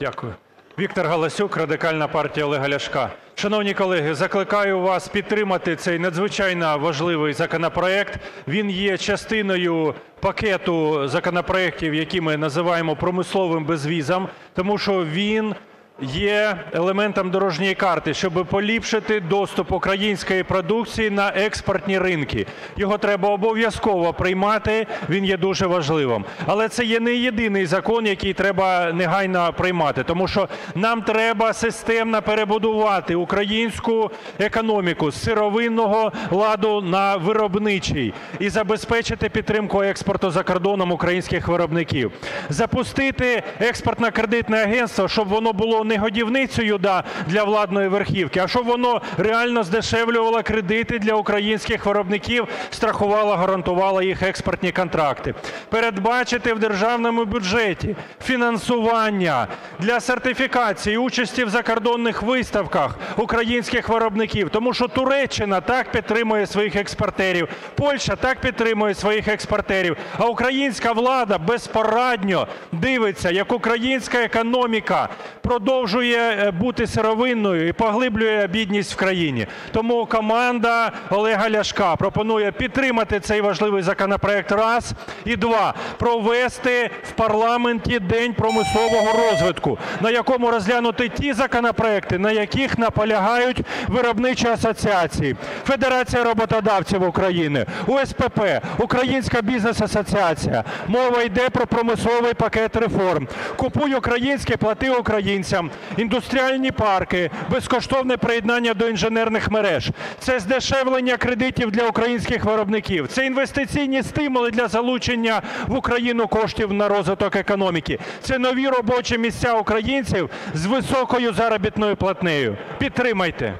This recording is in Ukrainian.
Дякую. Віктор Галасюк, Радикальна партія Олега Ляшка. Шановні колеги, закликаю вас підтримати цей надзвичайно важливий законопроект. Він є частиною пакету законопроектів, які ми називаємо промисловим безвізом, тому що він є елементом дорожньої карти, щоб поліпшити доступ української продукції на експортні ринки. Його треба обов'язково приймати, він є дуже важливим. Але це є не єдиний закон, який треба негайно приймати, тому що нам треба системно перебудувати українську економіку з сировинного ладу на виробничий і забезпечити підтримку експорту за кордоном українських виробників. Запустити експортно-кредитне агентство, щоб воно було не годівницею да, для владної верхівки, а щоб воно реально здешевлювало кредити для українських виробників, страхувало, гарантувало їх експортні контракти. Передбачити в державному бюджеті фінансування для сертифікації участі в закордонних виставках українських виробників, тому що Туреччина так підтримує своїх експортерів, Польща так підтримує своїх експортерів, а українська влада безпорадно дивиться, як українська економіка продовжує бути сировинною і поглиблює бідність в країні. Тому команда Олега Ляшка пропонує підтримати цей важливий законопроект – раз. І два – провести в парламенті День промислового розвитку, на якому розглянути ті законопроекти, на яких наполягають виробничі асоціації, Федерація роботодавців України, УСПП, Українська бізнес-асоціація. Мова йде про промисловий пакет реформ. "Купуй українське, плати українцям", індустріальні парки, безкоштовне приєднання до інженерних мереж. Це здешевлення кредитів для українських виробників, це інвестиційні стимули для залучення в Україну коштів на розвиток економіки, це нові робочі місця українців з високою заробітною платнею. Підтримайте.